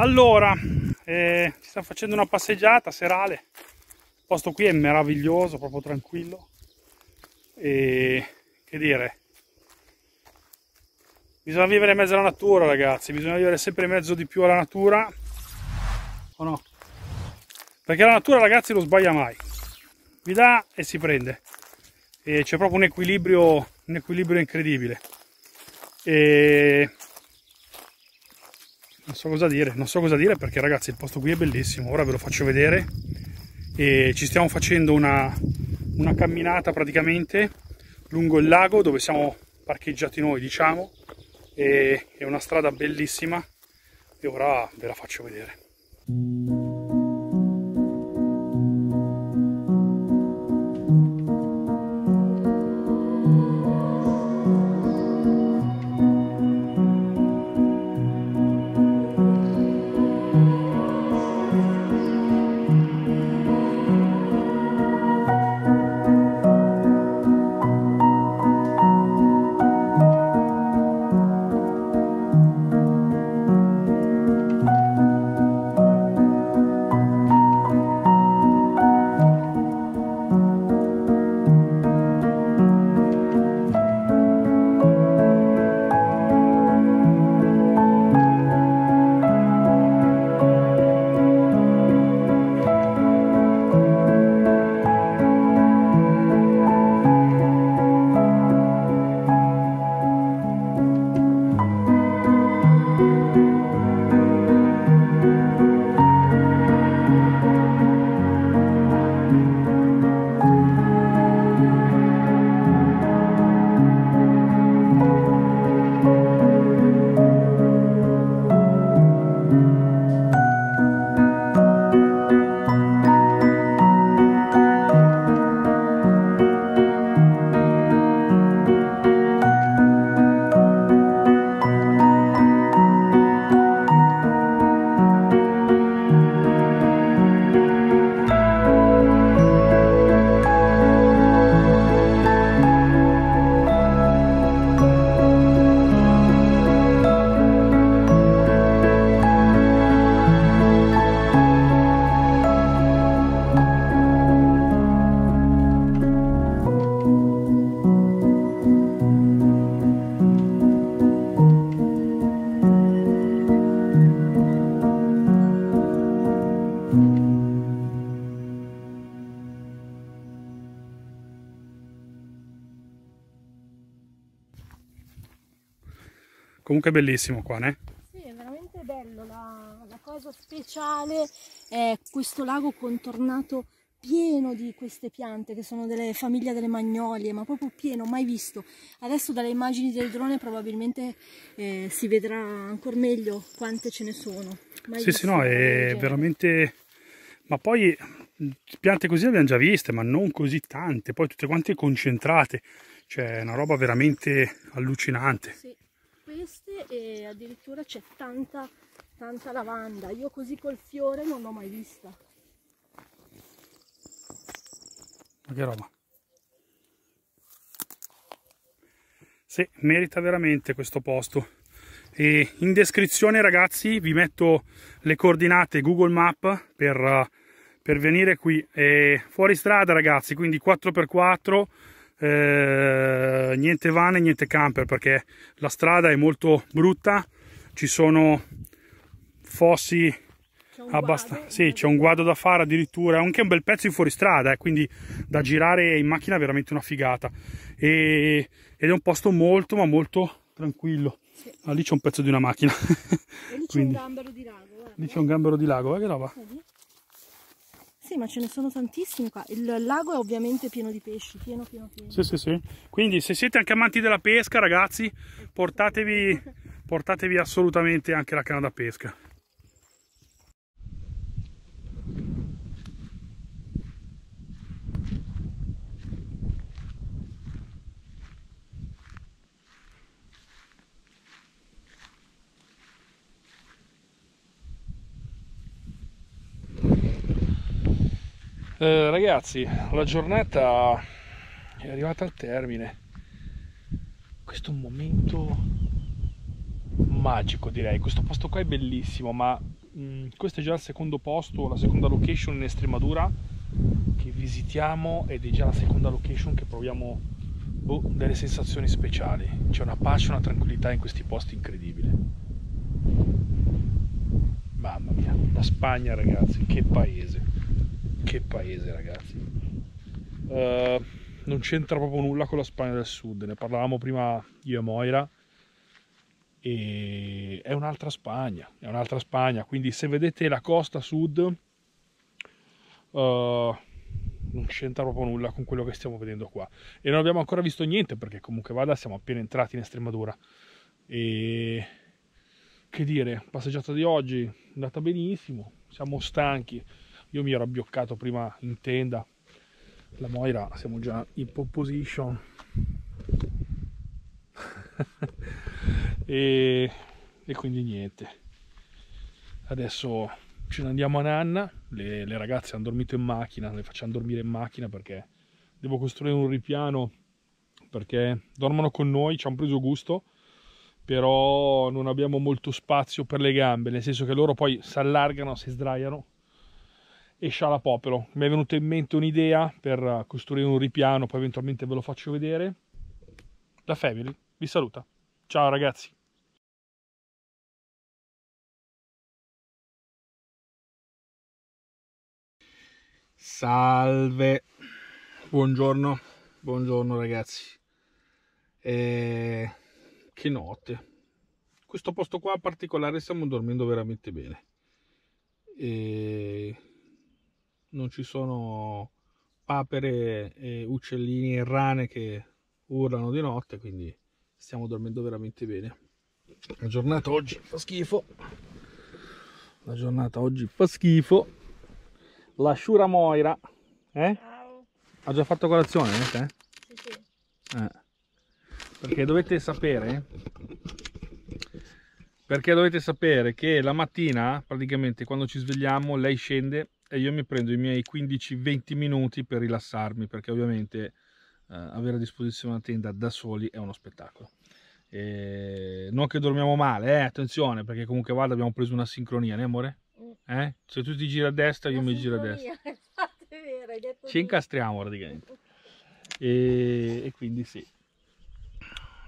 Allora, eh, ci stiamo facendo una passeggiata serale. Il posto qui è meraviglioso, proprio tranquillo. E che dire, bisogna vivere in mezzo alla natura, ragazzi. Bisogna vivere sempre in mezzo di più alla natura. O no? Perché la natura, ragazzi, non sbaglia mai. Vi dà e si prende. C'è proprio un equilibrio, un equilibrio incredibile. E non so cosa dire, non so cosa dire perché ragazzi il posto qui è bellissimo, ora ve lo faccio vedere. E ci stiamo facendo una, una camminata praticamente lungo il lago dove siamo parcheggiati noi diciamo. E è una strada bellissima. E ora ve la faccio vedere. Comunque è bellissimo qua, né? Sì, è veramente bello. La, la cosa speciale è questo lago contornato pieno di queste piante che sono delle famiglie delle magnolie, ma proprio pieno, mai visto. Adesso dalle immagini del drone probabilmente eh, si vedrà ancora meglio quante ce ne sono. Mai sì, sì, no, è veramente... Ma poi piante così le abbiamo già viste, ma non così tante, poi tutte quante concentrate, cioè è una roba veramente allucinante. Sì queste e addirittura c'è tanta, tanta lavanda. Io così col fiore non l'ho mai vista. Ma che roba. Sì, merita veramente questo posto. E in descrizione ragazzi vi metto le coordinate Google Map per, per venire qui. È fuori strada ragazzi, quindi 4x4 eh, niente van e niente camper perché la strada è molto brutta ci sono fossi abbastanza sì c'è un guado da fare addirittura anche un bel pezzo in fuoristrada eh, quindi da girare in macchina è veramente una figata e, ed è un posto molto ma molto tranquillo sì. ah, lì c'è un pezzo di una macchina lì c'è un gambero di lago guarda. lì c'è un gambero di lago guarda che roba Vedi? Sì, ma ce ne sono tantissimi qua. Il lago è ovviamente pieno di pesci, pieno, pieno, pieno. Sì, sì, sì. Quindi se siete anche amanti della pesca, ragazzi, portatevi, portatevi assolutamente anche la canna da pesca. Eh, ragazzi, la giornata è arrivata al termine. Questo è un momento magico, direi. Questo posto qua è bellissimo, ma mh, questo è già il secondo posto, la seconda location in Estremadura che visitiamo ed è già la seconda location che proviamo boh, delle sensazioni speciali. C'è una pace, una tranquillità in questi posti incredibile. Mamma mia, la Spagna ragazzi, che paese, che paese ragazzi. Uh, non c'entra proprio nulla con la Spagna del Sud, ne parlavamo prima io e Moira. E è un'altra Spagna, è un'altra Spagna, quindi se vedete la costa sud uh, non c'entra proprio nulla con quello che stiamo vedendo qua. E non abbiamo ancora visto niente perché comunque vada siamo appena entrati in Estremadura. E che dire, passeggiata di oggi è andata benissimo, siamo stanchi, io mi ero abbioccato prima in tenda, la Moira siamo già in pole position. E, e, quindi niente. Adesso ce ne andiamo a Nanna. Le, le, ragazze hanno dormito in macchina le facciamo dormire in macchina perché devo costruire un ripiano perché dormono con noi ci hanno preso gusto però non abbiamo molto spazio per le gambe nel senso che loro poi si allargano si sdraiano e scialapopolo mi è venuta in mente un'idea per costruire un ripiano poi eventualmente ve lo faccio vedere. La Family vi saluta. Ciao ragazzi. Salve. Buongiorno. Buongiorno ragazzi. E... che notte. Questo posto qua particolare stiamo dormendo veramente bene. E non ci sono papere e uccellini e rane che urlano di notte quindi stiamo dormendo veramente bene la giornata oggi fa schifo la giornata oggi fa schifo la Shura Moira eh? Ciao. ha già fatto colazione eh? Sì, sì. Eh. perché dovete sapere perché dovete sapere che la mattina praticamente quando ci svegliamo lei scende e io mi prendo i miei 15-20 minuti per rilassarmi perché ovviamente eh, avere a disposizione una tenda da soli è uno spettacolo e non che dormiamo male eh, attenzione perché comunque vada abbiamo preso una sincronia né amore? Mm. Eh? se tu ti giri a destra io mi giro a destra esatto, vero, ci incastriamo praticamente e, e quindi sì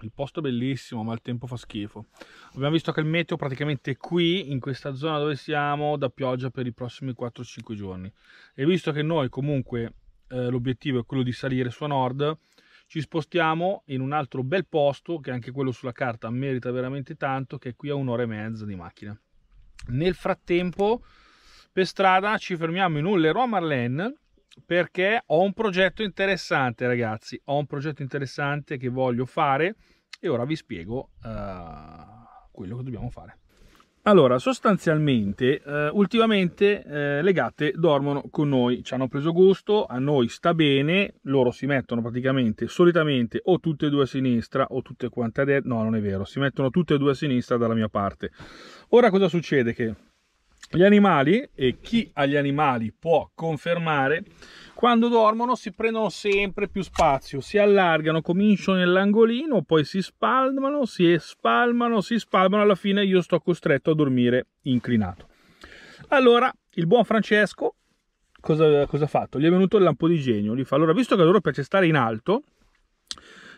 il posto è bellissimo ma il tempo fa schifo. Abbiamo visto che il meteo praticamente qui in questa zona dove siamo da pioggia per i prossimi 4-5 giorni. E visto che noi comunque eh, l'obiettivo è quello di salire su a nord ci spostiamo in un altro bel posto che anche quello sulla carta merita veramente tanto che è qui a un'ora e mezza di macchina. Nel frattempo per strada ci fermiamo in un Leroy Marlene perché ho un progetto interessante ragazzi. Ho un progetto interessante che voglio fare e ora vi spiego uh, quello che dobbiamo fare. Allora sostanzialmente uh, ultimamente uh, le gatte dormono con noi ci hanno preso gusto a noi sta bene loro si mettono praticamente solitamente o tutte e due a sinistra o tutte quante a destra no non è vero si mettono tutte e due a sinistra dalla mia parte. Ora cosa succede che gli animali, e chi ha gli animali può confermare, quando dormono si prendono sempre più spazio, si allargano, cominciano nell'angolino, poi si spalmano, si spalmano, si spalmano, alla fine io sto costretto a dormire inclinato. Allora, il buon Francesco cosa, cosa ha fatto? Gli è venuto il lampo di genio, gli fa allora, visto che a loro piace stare in alto,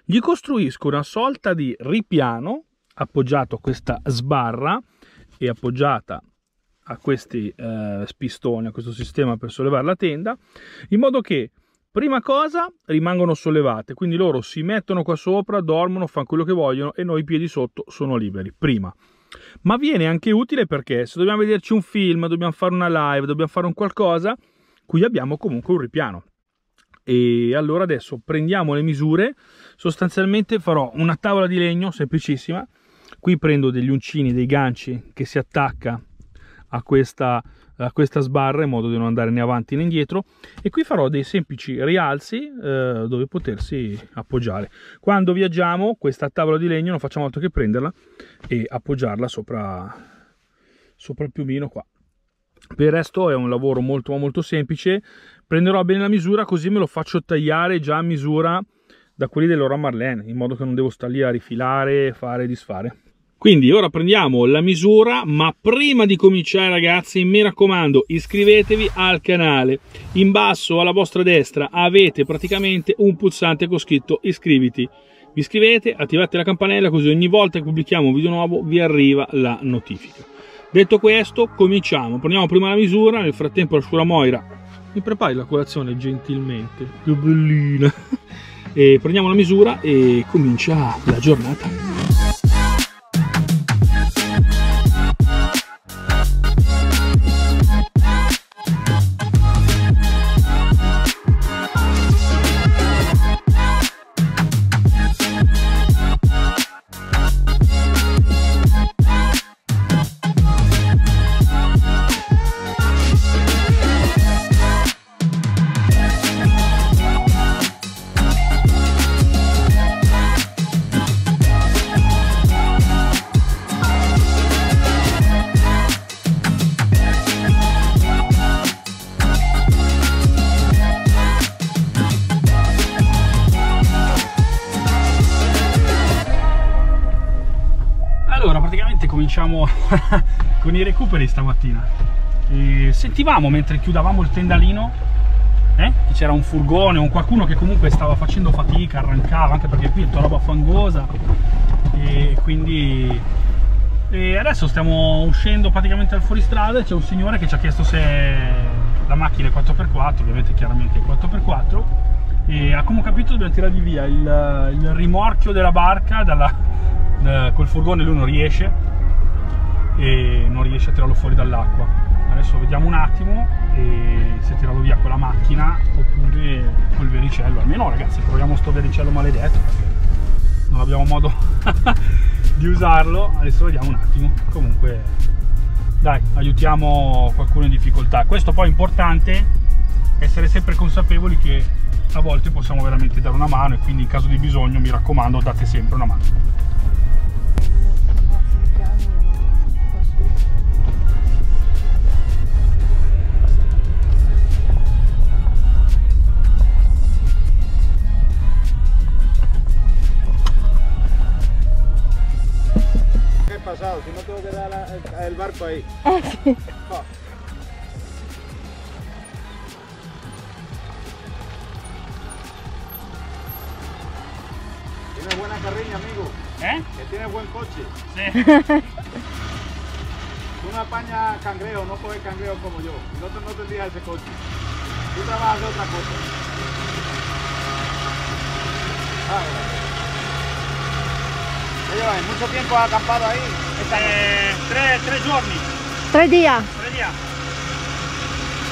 gli costruisco una sorta di ripiano appoggiato a questa sbarra e appoggiata a questi eh, spistoni, a questo sistema per sollevare la tenda, in modo che prima cosa rimangono sollevate, quindi loro si mettono qua sopra, dormono, fanno quello che vogliono e noi i piedi sotto sono liberi, prima. Ma viene anche utile perché se dobbiamo vederci un film, dobbiamo fare una live, dobbiamo fare un qualcosa, qui abbiamo comunque un ripiano. E allora adesso prendiamo le misure, sostanzialmente farò una tavola di legno semplicissima, qui prendo degli uncini, dei ganci che si attacca a questa, a questa sbarra in modo di non andare né avanti né indietro. E qui farò dei semplici rialzi eh, dove potersi appoggiare. Quando viaggiamo questa tavola di legno non facciamo altro che prenderla e appoggiarla sopra, sopra il piumino qua. Per il resto è un lavoro molto molto semplice. Prenderò bene la misura così me lo faccio tagliare già a misura da quelli dell'Ora Marlene in modo che non devo stare lì a rifilare fare e disfare Quindi ora prendiamo la misura, ma prima di cominciare ragazzi mi raccomando iscrivetevi al canale. In basso alla vostra destra avete praticamente un pulsante con scritto iscriviti. Vi iscrivete, attivate la campanella così ogni volta che pubblichiamo un video nuovo vi arriva la notifica. Detto questo cominciamo, prendiamo prima la misura, nel frattempo la scura Moira mi prepari la colazione gentilmente, che bellina. E prendiamo la misura e comincia la giornata. Con i recuperi stamattina. E sentivamo mentre chiudavamo il tendalino eh, che c'era un furgone o qualcuno che comunque stava facendo fatica, arrancava, anche perché qui è tutta roba fangosa. E quindi e adesso stiamo uscendo praticamente al fuoristrada e c'è un signore che ci ha chiesto se la macchina è 4x4, ovviamente chiaramente è 4x4 e come ho capito dobbiamo tirargli via il, il rimorchio della barca dalla, da, col furgone lui non riesce e non riesce a tirarlo fuori dall'acqua. Adesso vediamo un attimo se tirarlo via con la macchina oppure col vericello. Almeno ragazzi proviamo sto vericello maledetto perché non abbiamo modo di usarlo. Adesso vediamo un attimo. Comunque dai aiutiamo qualcuno in difficoltà. Questo poi è importante essere sempre consapevoli che a volte possiamo veramente dare una mano e quindi in caso di bisogno mi raccomando date sempre una mano pasado, si no tengo que dar el, el, barco ahí. Ah. Oh. Tiene buena carreña, amigo. ¿Eh? Que tiene buen coche. Sí. Tú no apañas cangrejo, no coges cangrejo como yo. No, te, no tendrías ese coche. Tú trabajas de otra cosa. Ah, ¿Qué? ¿Mucho tiempo acampado ahí? Eh, tres, tres giorni. Tres días. Tres días.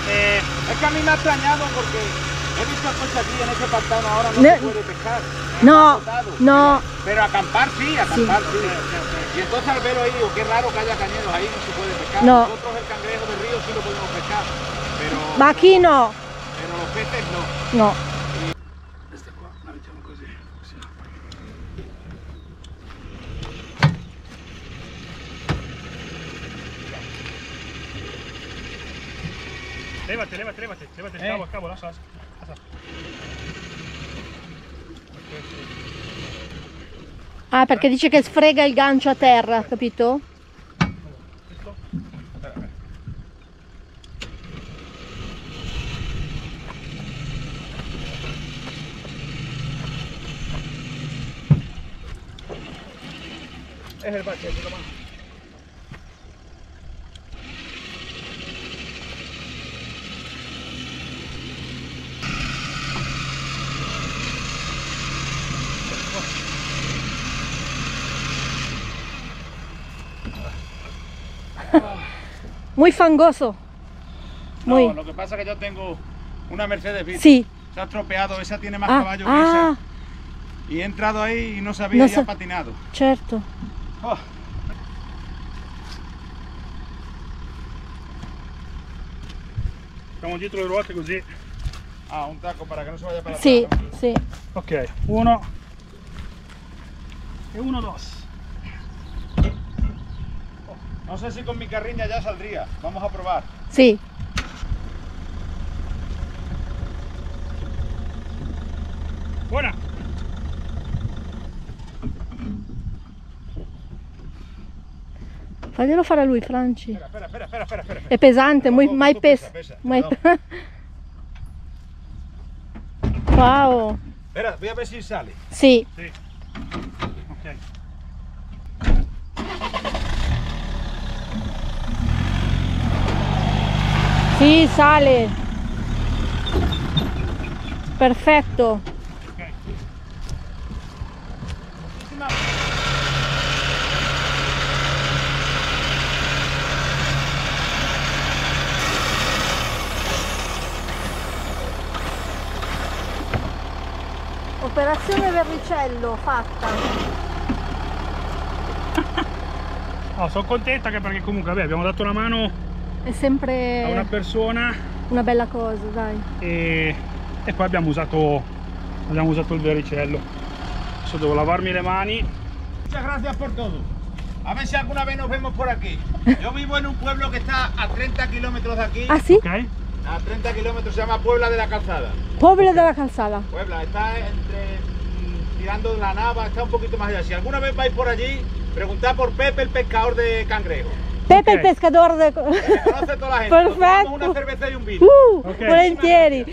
Eh, es que a mí me ha extrañado porque he visto cosas aquí en ese pantano, ahora no, No. se puede pescar. No, agotado. no. Pero, pero acampar sí, acampar sí. Y entonces al verlo ahí, digo, qué raro que haya cañeros ahí, no se puede pescar. No. Nosotros el cangrejo de río sí lo podemos pescar, pero, aquí no. pero los peces no. No. Levate, levate, levate, levate il Eh. cavo, il cavo, lascia, lascia. lascia. Ah, perché dice che sfrega il gancio a terra, capito? Es el bache, es lo más. Muy fangoso. Muy. No, lo que pasa es que yo tengo una Mercedes Benz. Sí. Se ha estropeado, esa tiene más Ah, caballos que ah, esa. Y he entrado ahí y no sabía No y sa- ha patinado. certo. Oh. Stiamo dietro le ruote così. Ah, un taco para que no se vaya para Sì, atrás. ¿no? sì. Ok, uno e uno, dos. No sé si con mi carriña ya saldría. Vamos a probar. Sì. Buona! Faglielo fare a lui, Franci. Espera, espera, espera, espera, espera. È pesante, muy, No, mai pesa, pesa, wow. Espera, voy a ver si sale. Sì, Sì. Ok. Sì, sale. Perfetto. ok. Operazione verricello fatta. No, sono contenta anche perché comunque vabbè, abbiamo dato una mano È a sempre una persona una bella cosa, dai. e, e poi abbiamo usato, abbiamo usato il vericello. Adesso devo lavarmi le mani. Muchas gracias por todo. A ver si alguna vez nos vemos por aquí. Yo vivo en un pueblo que está a 30 kilómetros de aquí. Ah sì? Ok? A 30 kilómetros se llama Puebla de la Calzada. Pueblo della calzada. Puebla, está entre mm, tirando la nava, está un poquito más allá. Si alguna vez vais por allí, preguntad por Pepe el pescador de cangrejo. Pepe Ok. il pescador de... Nos Perfetto. una cerveza y un vino. Uh, Ok. volentieri.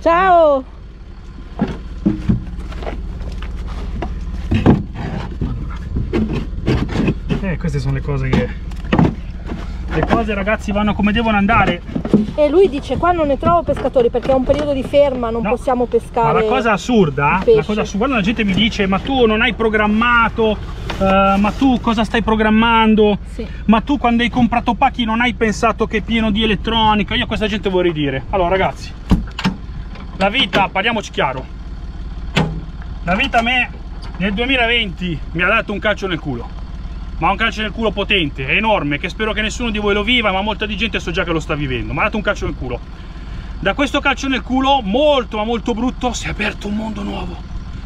Ciao. Eh, queste sono le cose che... Le cose ragazzi vanno come devono andare. E lui dice qua non ne trovo pescatori perché è un periodo di ferma, non No, possiamo Ma pescare. la cosa assurda, la cosa assurda, quando la gente mi dice ma tu non hai programmato, eh, ma tu cosa stai programmando, Sì. ma tu quando hai comprato pacchi non hai pensato che è pieno di elettronica, io a questa gente vorrei dire, allora ragazzi, la vita, parliamoci chiaro, la vita a me nel 2020 mi ha dato un calcio nel culo, ma un calcio nel culo potente, enorme, che spero che nessuno di voi lo viva, ma molta di gente so già che lo sta vivendo, mi ha dato un calcio nel culo. Da questo calcio nel culo, molto ma molto brutto, si è aperto un mondo nuovo.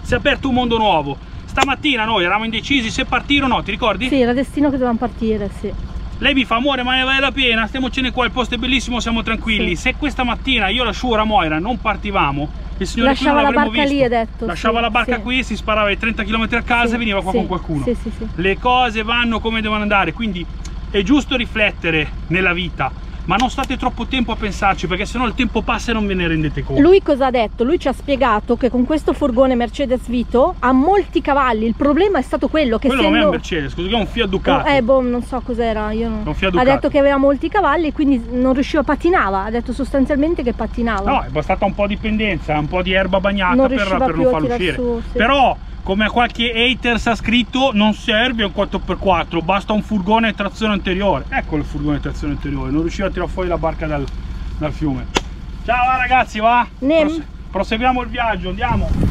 Si è aperto un mondo nuovo. Stamattina noi eravamo indecisi se partire o no, ti ricordi? Sì, era destino che dovevamo partire, sì. Lei mi fa amore, ma ne vale la pena, stiamocene qua, il posto è bellissimo, siamo tranquilli. Sì. Se questa mattina io la Moira, non partivamo, il signore Lasciava non la barca visto. lì, ha detto, Lasciava sì, la barca sì. qui, si sparava ai 30 km a casa e veniva qua con qualcuno. Le cose vanno come devono andare, quindi è giusto riflettere nella vita, ma non state troppo tempo a pensarci, perché sennò il tempo passa e non ve ne rendete conto. Lui cosa ha detto? Lui ci ha spiegato che con questo furgone Mercedes Vito ha molti cavalli. Il problema è stato quello che Quello non è un essendo... Mercedes, che è un Fiat Ducato. Eh, boh, non so cos'era. Io non... Un Fiat Ha detto che aveva molti cavalli e quindi non riusciva, patinava. Ha detto sostanzialmente che patinava. No, è bastata un po' di pendenza, un po' di erba bagnata Non per, per non farlo uscire. su, sì. Però, come qualche haters ha scritto, non serve un 4x4, basta un furgone trazione anteriore. Ecco il furgone trazione anteriore, non riusciva a tirare fuori la barca dal, dal fiume. Ciao va, ragazzi, va? Prose- proseguiamo il viaggio, andiamo.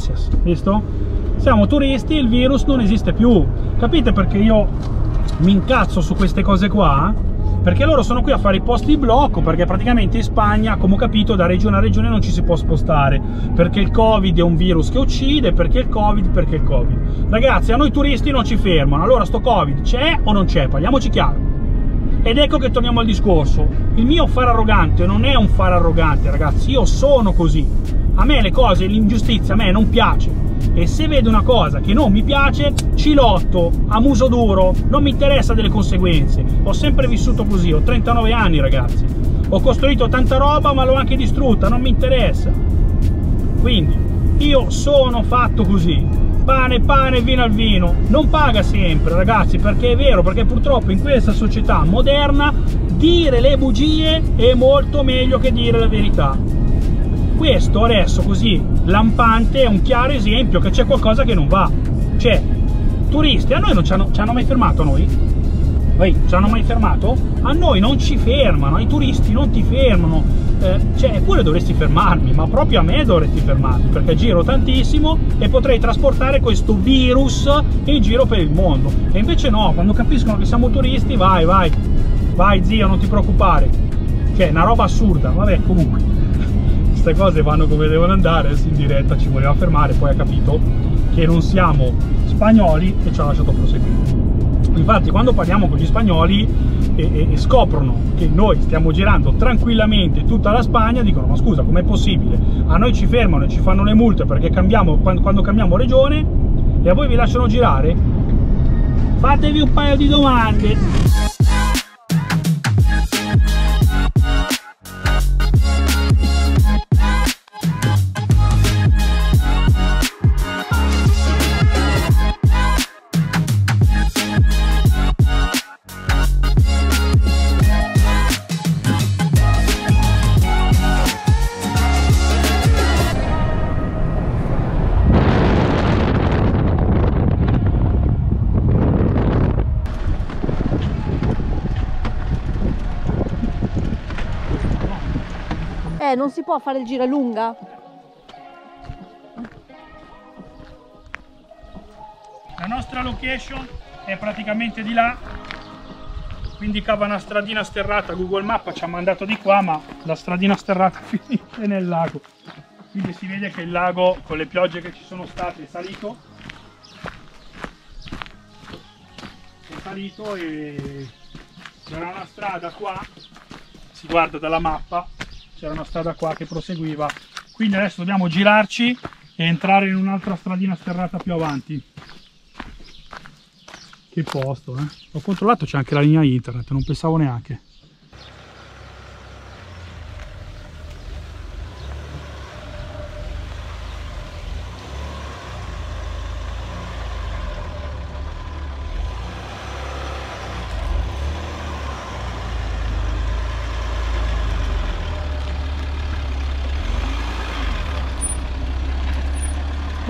Gracias. Visto? Siamo turisti, il virus non esiste più. Capite perché io mi incazzo su queste cose qua? Perché loro sono qui a fare i posti di blocco, perché praticamente in Spagna, come ho capito, da regione a regione non ci si può spostare, perché il Covid è un virus che uccide, perché il Covid, perché il Covid. Ragazzi, a noi turisti non ci fermano, allora sto Covid c'è o non c'è? Parliamoci chiaro. Ed ecco che torniamo al discorso. Il mio fare arrogante non è un fare arrogante, ragazzi. Io sono così. A me le cose, l'ingiustizia, a me non piace. E se vedo una cosa che non mi piace, ci lotto a muso duro. Non mi interessa delle conseguenze. Ho sempre vissuto così. Ho 39 anni, ragazzi. Ho costruito tanta roba, ma l'ho anche distrutta. Non mi interessa. Quindi, io sono fatto così. pane pane, vino al vino, non paga sempre ragazzi, perché è vero, perché purtroppo in questa società moderna dire le bugie è molto meglio che dire la verità. Questo adesso così lampante è un chiaro esempio che c'è qualcosa che non va. Cioè, turisti, a noi non ci hanno, ci hanno mai fermato a noi? Poi ci hanno mai fermato? A noi non ci fermano, ai turisti non ti fermano. Eh, cioè, eppure dovresti fermarmi, ma proprio a me dovresti fermarmi, perché giro tantissimo e potrei trasportare questo virus in giro per il mondo. E invece no, quando capiscono che siamo turisti, vai, vai, vai zio, non ti preoccupare. Cioè, è una roba assurda, vabbè, comunque. Queste cose vanno come devono andare, in diretta ci voleva fermare, poi ha capito che non siamo spagnoli e ci ha lasciato proseguire. Infatti quando parliamo con gli spagnoli e, e, e, scoprono che noi stiamo girando tranquillamente tutta la Spagna, dicono ma scusa com'è possibile? A noi ci fermano e ci fanno le multe perché cambiamo, quando, quando cambiamo regione e a voi vi lasciano girare? Fatevi un paio di domande! Eh, non si può fare il giro lunga? La nostra location è praticamente di là, quindi cava una stradina sterrata, Google Maps ci ha mandato di qua, ma la stradina sterrata finisce nel lago. Quindi si vede che il lago con le piogge che ci sono state è salito. È salito e c'era una strada qua, si guarda dalla mappa, c'era una strada qua che proseguiva. Quindi adesso dobbiamo girarci e entrare in un'altra stradina sterrata più avanti. Che posto eh? Ho controllato c'è anche la linea internet non pensavo neanche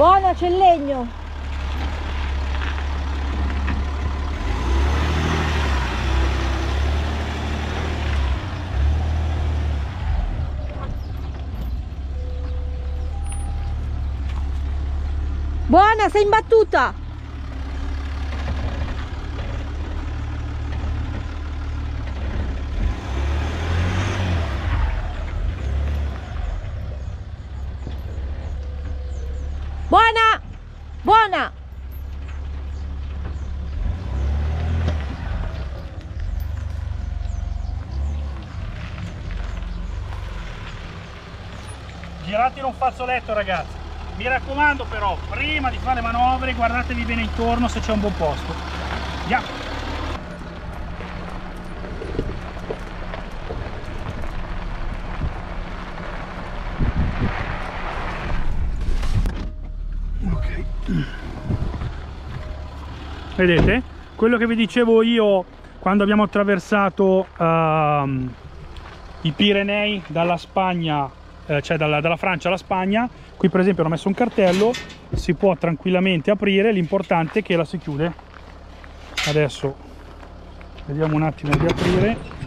Buona, c'è il legno. Buona, sei imbattuta. Buona! girate in un fazzoletto ragazzi. Mi raccomando però prima di fare manovre guardatevi bene intorno se c'è un buon posto. Andiamo. Vedete? Quello che vi dicevo io quando abbiamo attraversato uh, i Pirenei dalla Spagna cioè dalla, dalla, Francia alla Spagna. Qui per esempio hanno messo un cartello si può tranquillamente aprire l'importante è che la si chiude. Adesso vediamo un attimo di aprire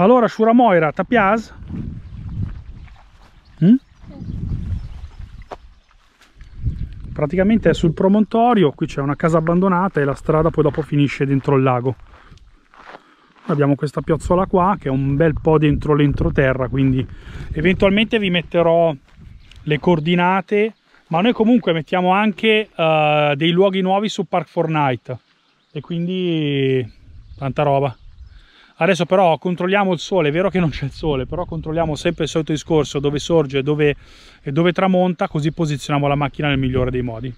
Allora, Shura Moira, ti piace? Mm? Praticamente è sul promontorio, qui c'è una casa abbandonata e la strada poi dopo finisce dentro il lago. Abbiamo questa piazzola qua che è un bel po' dentro l'entroterra, quindi eventualmente vi metterò le coordinate, ma noi comunque mettiamo anche uh, dei luoghi nuovi su Park Fortnite e quindi tanta roba. Adesso però controlliamo il sole, è vero che non c'è il sole, però controlliamo sempre il solito discorso dove sorge dove, e dove tramonta, così posizioniamo la macchina nel migliore dei modi.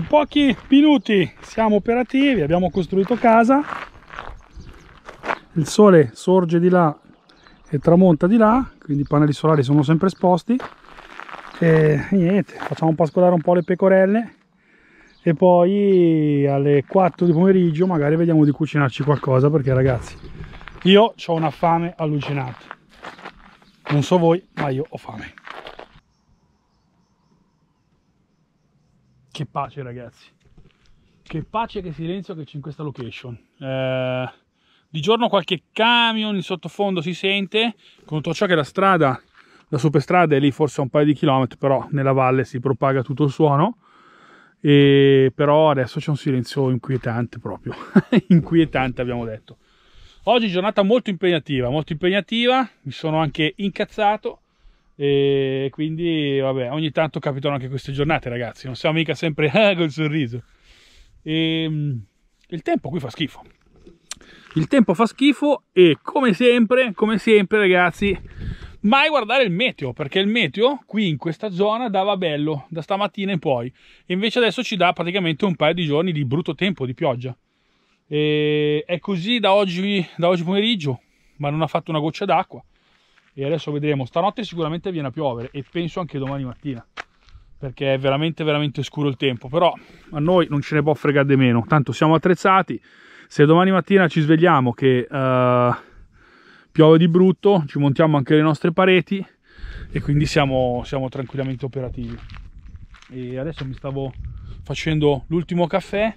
In pochi minuti. Siamo operativi abbiamo costruito casa. Il sole sorge di là e tramonta di là quindi i pannelli solari sono sempre esposti. E niente facciamo pascolare un po' le pecorelle e poi alle 4 di pomeriggio magari vediamo di cucinarci qualcosa perché ragazzi io ho una fame allucinante. Non so voi ma io ho fame Che pace ragazzi. Che pace e che silenzio che c'è in questa location. Eh, di giorno qualche camion in sottofondo si sente, contro ciò che la strada, la superstrada è lì forse a un paio di chilometri, però nella valle si propaga tutto il suono. E però adesso c'è un silenzio inquietante proprio, inquietante abbiamo detto. Oggi giornata molto impegnativa, molto impegnativa, mi sono anche incazzato e quindi vabbè ogni tanto capitano anche queste giornate ragazzi non siamo mica sempre ah, col sorriso. E, ehm, il tempo qui fa schifo. Il tempo fa schifo e come sempre come sempre ragazzi mai guardare il meteo perché il meteo qui in questa zona dava bello da stamattina in poi. Invece adesso ci dà praticamente un paio di giorni di brutto tempo di pioggia. E è così da oggi, da oggi pomeriggio ma non ha fatto una goccia d'acqua e adesso vedremo. Stanotte sicuramente viene a piovere e penso anche domani mattina perché è veramente veramente scuro il tempo. Però a noi non ce ne può fregare di meno. Tanto siamo attrezzati. Se domani mattina ci svegliamo che uh, piove di brutto ci montiamo anche le nostre pareti e quindi siamo, siamo tranquillamente operativi. E adesso mi stavo facendo l'ultimo caffè.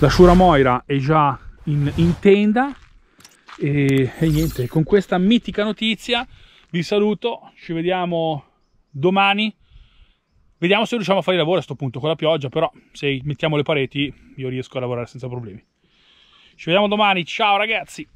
La Shura Moira è già in, in tenda. E, e niente con questa mitica notizia vi saluto, ci vediamo domani. Vediamo se riusciamo a fare il lavoro a questo punto con la pioggia, però se mettiamo le pareti io riesco a lavorare senza problemi. Ci vediamo domani, ciao ragazzi!